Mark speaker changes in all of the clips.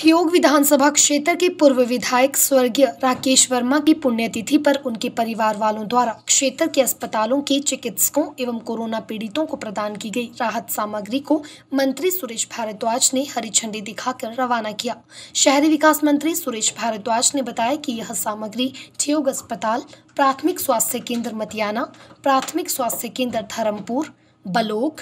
Speaker 1: ठियोग विधानसभा क्षेत्र के पूर्व विधायक स्वर्गीय राकेश वर्मा की पुण्यतिथि पर उनके परिवार वालों द्वारा क्षेत्र के अस्पतालों के चिकित्सकों एवं कोरोना पीड़ितों को प्रदान की गई राहत सामग्री को मंत्री सुरेश भारद्वाज ने हरी झंडी दिखाकर रवाना किया। शहरी विकास मंत्री सुरेश भारद्वाज ने बताया कि यह सामग्री ठियोग अस्पताल, प्राथमिक स्वास्थ्य केंद्र मतियाना, प्राथमिक स्वास्थ्य केंद्र धर्मपुर, बलोक,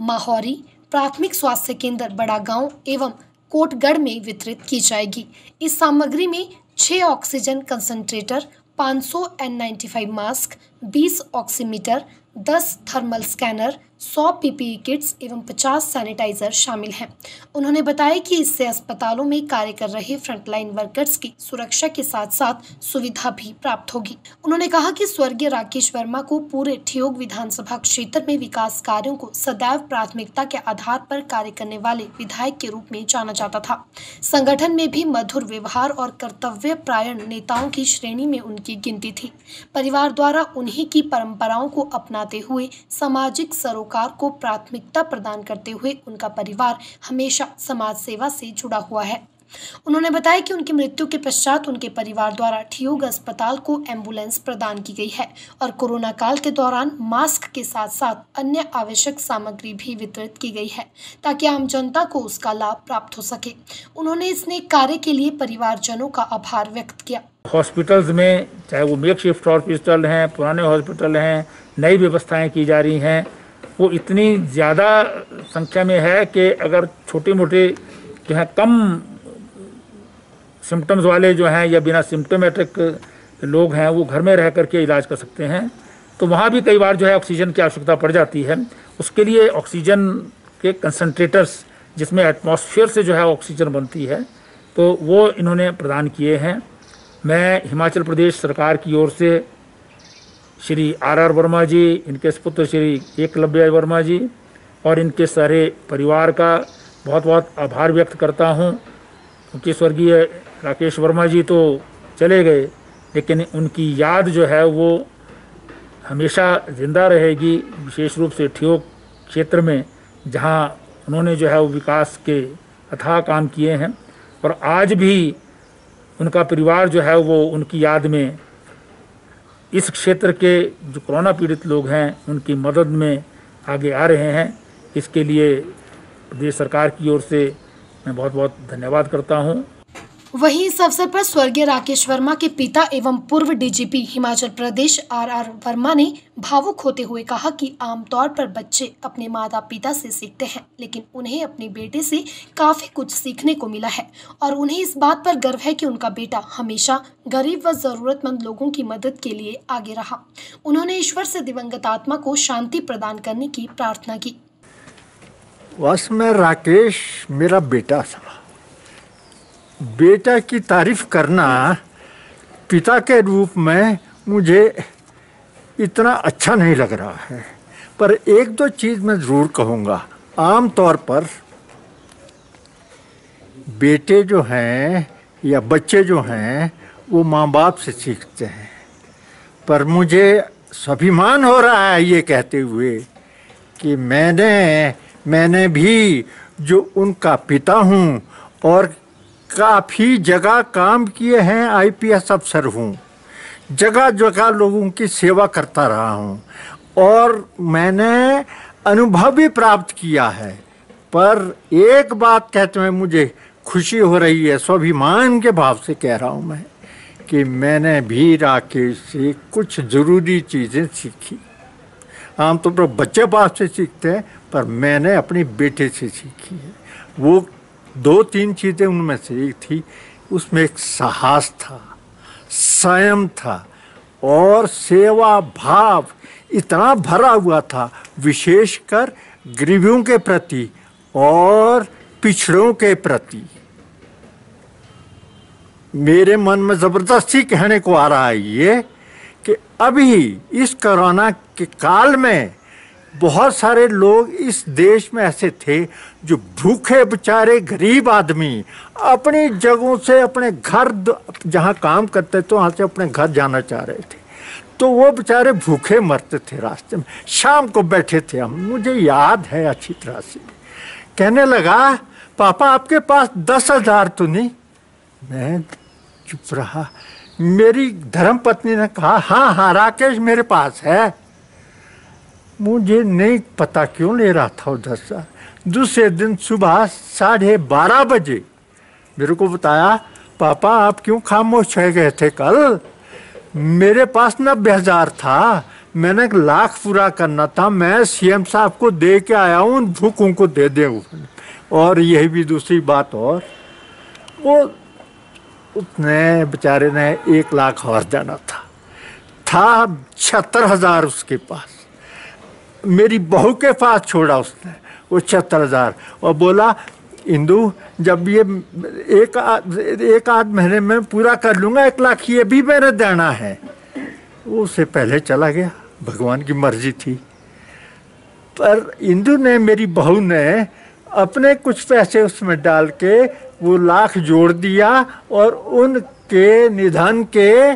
Speaker 1: माहौरी, प्राथमिक स्वास्थ्य केंद्र बड़ा गाँव एवं कोटगढ़ में वितरित की जाएगी। इस सामग्री में छः oxygen concentrator 500 N95 mask 20 oximeter 10 thermal scanner 100 PPE kits एवं 50 सैनिटाइजर शामिल हैं। उन्होंने बताया कि इससे अस्पतालों में कार्य कर रहे फ्रंटलाइन वर्कर्स की सुरक्षा के साथ साथ सुविधा भी प्राप्त होगी। उन्होंने कहा कि स्वर्गीय राकेश वर्मा को पूरे ठियोग विधानसभा क्षेत्र में विकास कार्यों को सदैव प्राथमिकता के आधार पर कार्य करने वाले विधायक के रूप में जाना जाता था। संगठन में भी मधुर व्यवहार और कर्तव्य प्रायण नेताओं की श्रेणी में उनकी गिनती थी। परिवार द्वारा उन्हीं की परंपराओं को अपनाते हुए सामाजिक सरोकार को प्राथमिकता प्रदान करते हुए उनका परिवार हमेशा समाज सेवा से जुड़ा हुआ है। उन्होंने बताया कि उनकी मृत्यु के पश्चात उनके परिवार द्वारा ठियोग अस्पताल को एंबुलेंस प्रदान की गई है और कोरोना काल के दौरान मास्क के साथ साथ अन्य आवश्यक सामग्री भी वितरित की गई है ताकि आम जनता को उसका लाभ प्राप्त हो सके। उन्होंने इस नेक कार्य के लिए परिवारजनों का आभार व्यक्त किया।
Speaker 2: हॉस्पिटल्स में, चाहे वो मेक शिफ्ट हॉस्पिटल हैं, पुराने हॉस्पिटल हैं, नई व्यवस्थाएँ की जा रही हैं वो इतनी ज़्यादा संख्या में है कि अगर छोटे मोटे जो है कम सिम्टम्स वाले जो हैं या बिना सिम्टोमेटिक लोग हैं, वो घर में रह करके इलाज कर सकते हैं। तो वहाँ भी कई बार जो है ऑक्सीजन की आवश्यकता पड़ जाती है। उसके लिए ऑक्सीजन के कंसनट्रेटर्स जिसमें एटमॉस्फेयर से जो है ऑक्सीजन बनती है तो वो इन्होंने प्रदान किए हैं। मैं हिमाचल प्रदेश सरकार की ओर से श्री आर आर वर्मा जी इनके सुपुत्र श्री एकलव्य वर्मा जी और इनके सारे परिवार का बहुत बहुत आभार व्यक्त करता हूँ। क्योंकि स्वर्गीय राकेश वर्मा जी तो चले गए, लेकिन उनकी याद जो है वो हमेशा ज़िंदा रहेगी, विशेष रूप से ठियोग क्षेत्र में, जहाँ उन्होंने जो है वो विकास के अथाह काम किए हैं। और आज भी उनका परिवार जो है वो उनकी याद में इस क्षेत्र के जो कोरोना पीड़ित लोग हैं, उनकी मदद में आगे आ रहे हैं। इसके लिए प्रदेश सरकार की ओर से मैं बहुत बहुत धन्यवाद करता हूँ।
Speaker 1: वहीं इस अवसर पर स्वर्गीय राकेश वर्मा के पिता एवं पूर्व DGP Himachal Pradesh R R Verma ने भावुक होते हुए कहा कि आमतौर पर बच्चे अपने माता पिता से सीखते हैं, लेकिन उन्हें अपने बेटे से काफ़ी कुछ सीखने को मिला है और उन्हें इस बात पर गर्व है कि उनका बेटा हमेशा गरीब व जरूरतमंद लोगों की मदद के लिए आगे रहा। उन्होंने ईश्वर से दिवंगत आत्मा को शांति प्रदान करने की प्रार्थना की।
Speaker 3: बस में राकेश मेरा बेटा था। बेटा की तारीफ़ करना पिता के रूप में मुझे इतना अच्छा नहीं लग रहा है। पर एक दो चीज़ मैं ज़रूर कहूँगा। आम तौर पर बेटे जो हैं या बच्चे जो हैं, वो माँ बाप से सीखते हैं। पर मुझे स्वाभिमान हो रहा है ये कहते हुए कि मैंने मैंने भी जो उनका पिता हूँ और काफ़ी जगह काम किए हैं, आईपीएस अफसर हूँ। जगह जगह लोगों की सेवा करता रहा हूँ और मैंने अनुभव भी प्राप्त किया है। पर एक बात कहते हुए मुझे खुशी हो रही है, स्वाभिमान के भाव से कह रहा हूँ मैं कि मैंने भी राकेश से कुछ ज़रूरी चीज़ें सीखी। आमतौर तो पर बच्चे पास से सीखते हैं, पर मैंने अपनी बेटे से सीखी है। वो दो तीन चीज़ें उनमें से एक थी, उसमें एक साहस था, संयम था और सेवा भाव इतना भरा हुआ था, विशेषकर गरीबियों के प्रति और पिछड़ों के प्रति। मेरे मन में ज़बरदस्ती कहने को आ रहा है ये कि अभी इस कोरोना के काल में बहुत सारे लोग इस देश में ऐसे थे जो भूखे, बेचारे, गरीब आदमी अपनी जगहों से, अपने घर जहाँ काम करते थे, वहाँ से अपने घर जाना चाह रहे थे। तो वो बेचारे भूखे मरते थे रास्ते में। शाम को बैठे थे हम। मुझे याद है अच्छी तरह से। कहने लगा, पापा, आपके पास दस हज़ार तो नहीं? मैं चुप रहा। मेरी धर्म पत्नी ने कहा हाँ हाँ राकेश मेरे पास है। मुझे नहीं पता क्यों ले रहा था उधर से। दूसरे दिन सुबह साढ़े बारह बजे, मेरे को बताया, पापा, आप क्यों खामोश रह गए थे कल? मेरे पास नब्बे हज़ार था। मैंने एक लाख पूरा करना था। मैं सीएम साहब को दे के आया हूँ भूखों को दे दे और यही भी दूसरी बात और। वो उसने बेचारे ने एक लाख और देना था। था छिहत्तर हज़ार उसके पास। मेरी बहू के पास छोड़ा उसने वो छिहत्तर हज़ार और बोला इंदू जब ये एक आ, एक आध महीने में पूरा कर लूँगा एक लाख ये भी मेरे देना है। वो उससे पहले चला गया भगवान की मर्ज़ी थी। पर इंदू ने मेरी बहू ने अपने कुछ पैसे उसमें डाल के वो लाख जोड़ दिया और उनके निधन के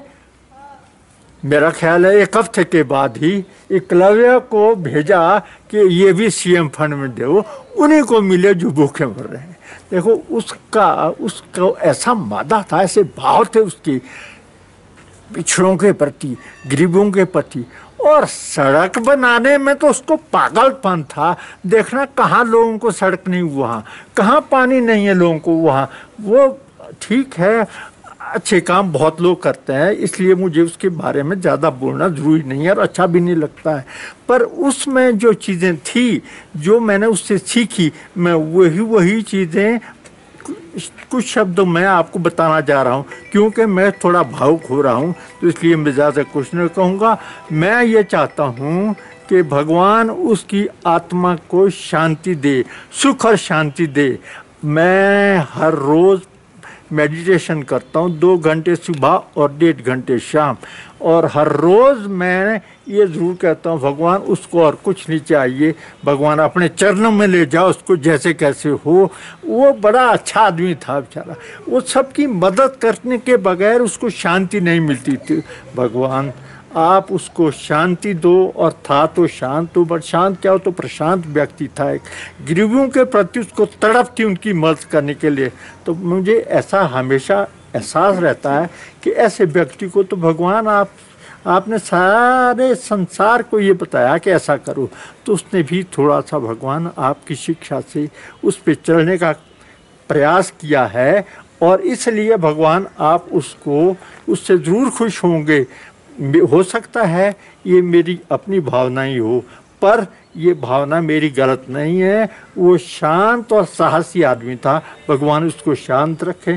Speaker 3: मेरा ख्याल है, एक हफ़्ते के बाद ही एकलव्य को भेजा कि ये भी सीएम फंड में दो उन्हीं को मिले जो भूखे मर रहे हैं। देखो, उसका उसका ऐसा मादा था, ऐसे भाव थे उसकी, पिछड़ों के प्रति, गरीबों के प्रति। और सड़क बनाने में तो उसको पागलपन था। देखना कहाँ लोगों को सड़क नहीं वहाँ कहाँ पानी नहीं है लोगों को वहाँ। वो ठीक है अच्छे काम बहुत लोग करते हैं, इसलिए मुझे उसके बारे में ज़्यादा बोलना ज़रूरी नहीं है और अच्छा भी नहीं लगता है। पर उसमें जो चीज़ें थी, जो मैंने उससे सीखी, मैं वही वही चीज़ें, कुछ शब्द मैं आपको बताना जा रहा हूँ, क्योंकि मैं थोड़ा भावुक हो रहा हूँ तो इसलिए मैं ज़्यादा कुछ नहीं कहूँगा। मैं ये चाहता हूँ कि भगवान उसकी आत्मा को शांति दे, सुख और शांति दे। मैं हर रोज़ मेडिटेशन करता हूँ, दो घंटे सुबह और डेढ़ घंटे शाम। और हर रोज़ मैं ये ज़रूर कहता हूँ, भगवान उसको और कुछ नहीं चाहिए। भगवान अपने चरणों में ले जाओ, उसको जैसे कैसे हो। वो बड़ा अच्छा आदमी था बेचारा। वो सबकी मदद करने के बगैर उसको शांति नहीं मिलती थी। भगवान आप उसको शांति दो और था तो शांत हो बट शांत क्या हो तो प्रशांत व्यक्ति था एक। गरीबों के प्रति उसको तड़प थी उनकी मदद करने के लिए। तो मुझे ऐसा हमेशा एहसास रहता है कि ऐसे व्यक्ति को तो भगवान आप, आपने सारे संसार को ये बताया कि ऐसा करो। तो उसने भी थोड़ा सा भगवान आपकी शिक्षा से उस पर चलने का प्रयास किया है और इसलिए भगवान आप उसको, उससे ज़रूर खुश होंगे। हो सकता है ये मेरी अपनी भावना ही हो, पर ये भावना मेरी गलत नहीं है। वो शांत और साहसी आदमी था। भगवान उसको शांत रखे